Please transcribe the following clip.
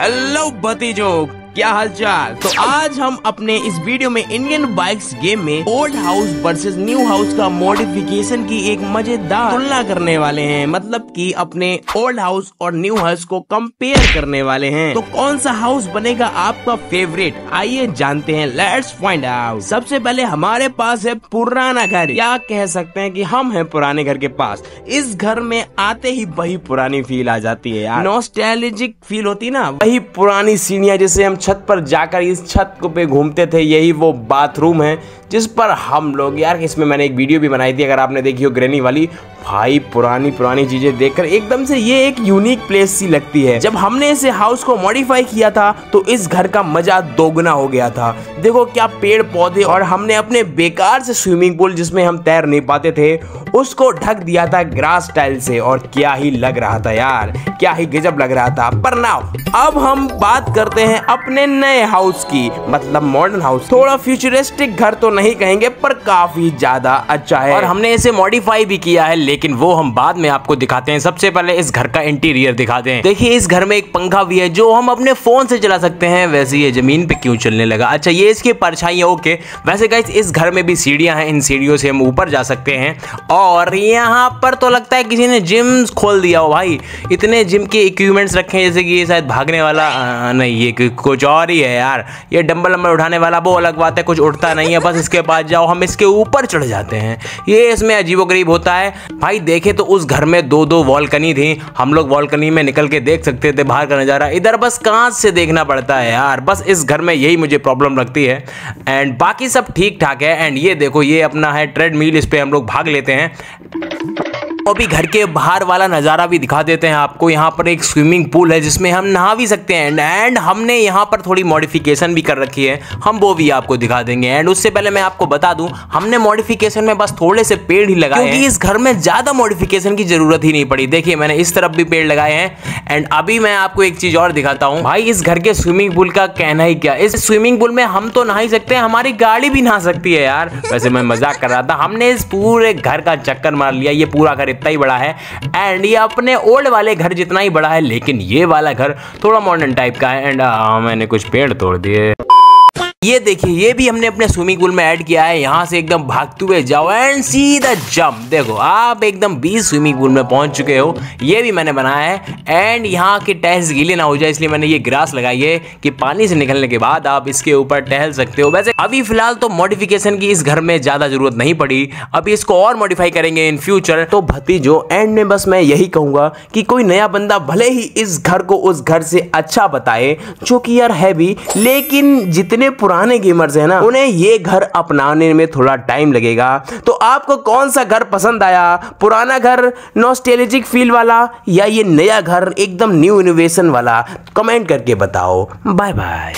Hello भतीजो क्या हालचाल? तो आज हम अपने इस वीडियो में इंडियन बाइक्स गेम में old house versus new house का मॉडिफिकेशन की एक मज़ेदार तुलना करने वाले हैं। मतलब कि अपने ओल्ड हाउस और न्यू हाउस को कंपेयर करने वाले हैं। तो कौन सा हाउस बनेगा आपका फेवरेट आइए जानते हैं। लेट्स फाइंड आउट सबसे पहले हमारे पास है पुराना घर। या कह सकते हैं कि हम हैं पुराने घर के पास? इस घर में आते ही वही पुरानी फील आ जाती है यार। नॉस्टैल्जिक फील होती ना? वही पुरानी सीढ़ियाँ जैसे हम छत पर जाकर इस छत को पे घूमते थे, यही वो बाथरूम है, जिस पर हम लोग, यार, इसमें मैंने एक वीडियो भी बनाई थी, अगर आपने देखी हो, ग्रेनी वाली भाई, पुरानी पुरानी चीज़ें देखकर एकदम से ये एक यूनिक प्लेस सी लगती है। जब हमने इसे हाउस को मॉडिफाई किया था तो इस घर का मज़ा दोगुना हो गया था। देखो क्या पेड़, पौधे और हमने अपने बेकार से स्विमिंग पूल जिसमें हम तैर नहीं पाते थे, उसको ढक दिया था ग्रास टाइल से। और क्या ही लग रहा था यार, क्या ही गजब लग रहा था। पर नाउ अब हम बात करते हैं अपने नए हाउस की मतलब मॉडर्न हाउस थोड़ा फ्यूचरिस्टिक घर तो नहीं कहेंगे, पर काफ़ी ज़्यादा अच्छा है। और हमने इसे मॉडिफाई भी किया है लेकिन वो हम बाद में आपको दिखाते हैं। सबसे पहले इस घर का इंटीरियर दिखाते हैं। देखिए, इस घर में एक पंखा भी है, जो हम अपने फ़ोन से चला सकते हैं। वैसे ये ज़मीन पे क्यों चलने लगा? अच्छा ये इसकी परछाई है ओके वैसे गाइस इस घर में भी सीढ़ियाँ हैं, इन सीढ़ियों से हम ऊपर जा सकते हैं। और यहाँ पर तो लगता है किसी ने जिम खोल दिया हो भाई। इतने जिम के इक्विपमेंट्स रखे हैं, जैसे कि ये शायद भागने वाला नहीं, ये कुछ और ही है यार। ये डम्बल नंबर उठाने वाला, वो अलग बात है, कुछ उठता नहीं है। बस इसके पास जाओ, हम इसके ऊपर चढ़ जाते हैं। ये इसमें अजीबोगरीब होता है। भाई देखे तो उस घर में दो दो वॉलकनी थी। हम लोग वॉलकनी में निकल के देख सकते थे बाहर का नज़ारा। इधर बस कांच से देखना पड़ता है यार। बस इस घर में यही मुझे प्रॉब्लम लगती है। एंड बाकी सब ठीक ठाक है। एंड ये देखो, ये अपना है ट्रेडमिल, इस पर हम लोग भाग लेते हैं। अभी घर के बाहर वाला नज़ारा भी दिखा देते हैं आपको। यहाँ पर एक स्विमिंग पूल है जिसमें हम नहा भी सकते हैं। एंड एंड हमने यहाँ पर थोड़ी मॉडिफिकेशन भी कर रखी है। हम वो भी आपको दिखा देंगे। एंड उससे पहले मैं आपको बता दूँ हमने मॉडिफिकेशन में बस थोड़े से पेड़ ही लगाए क्योंकि इस घर में ज़्यादा मॉडिफिकेशन की ज़रूरत ही नहीं पड़ी। देखिए मैंने इस तरफ़ भी पेड़ लगाए हैं। एंड अभी मैं आपको एक चीज़ और दिखाता हूँ। भाई इस घर के स्विमिंग पूल का कहना ही क्या? इस स्विमिंग पूल में हम तो नहा ही सकते हैं। हमारी गाड़ी भी नहा सकती है यार। वैसे मैं मज़ाक कर रहा था। हमने इस पूरे घर का चक्कर मार लिया। ये पूरा घर इतना ही बड़ा है। एंड ये अपने ओल्ड वाले घर जितना ही बड़ा है, लेकिन ये वाला घर थोड़ा मॉडर्न टाइप का है। एंड मैंने कुछ पेड़ तोड़ दिए। ये देखिए, ये भी हमने अपने स्विमिंग पूल में ऐड किया है। यहाँ से एकदम भागते हुए जाओ एंड सीधा जंप देखो, आप एकदम बीस स्विमिंग पूल में पहुँच चुके हो। ये भी मैंने बनाया है। एंड यहाँ के टहल गीले ना हो जाए, इसलिए मैंने ये ग्रास लगाई है कि पानी से निकलने के बाद आप इसके ऊपर टहल सकते हो। वैसे अभी फ़िलहाल तो मॉडिफिकेशन की इस घर में ज़्यादा ज़रूरत नहीं पड़ी। अभी इसको और मॉडिफाई करेंगे इन फ्यूचर तो भतीजो एंड में बस मैं यही कहूँगा कि कोई नया बंदा भले ही इस घर को उस घर से अच्छा बताए, जो कि यार है भी, लेकिन जितने पुराने पुराने गेमर्स हैं ना, उन्हें ये घर अपनाने में थोड़ा टाइम लगेगा। तो आपको कौन सा घर पसंद आया? पुराना घर नॉस्टेलिजिक फील वाला, या ये नया घर, एकदम न्यू इनोवेशन वाला? कमेंट करके बताओ। Bye bye